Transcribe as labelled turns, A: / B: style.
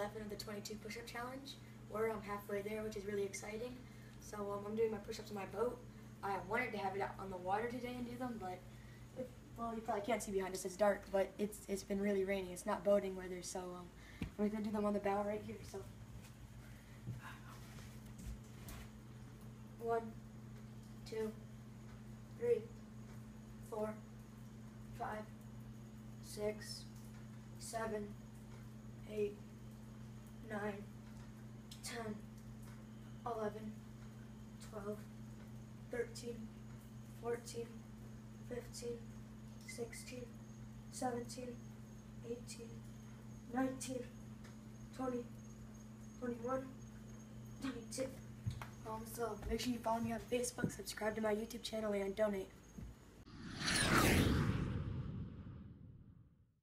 A: 11 of the 22 push-up challenge. We're um, halfway there, which is really exciting. So um, I'm doing my push-ups on my boat. I wanted to have it out on the water today and do them, but if, well, you probably can't see behind us. It's dark, but it's it's been really rainy. It's not boating weather, so um, we're gonna do them on the bow right here. So one, two, three, four, five, six, seven, eight, nine, ten, eleven, twelve, thirteen, fourteen, fifteen, sixteen, seventeen, eighteen, nineteen, twenty, twenty-one, twenty-two. Um, so make sure you follow me on Facebook, subscribe to my YouTube channel, and donate.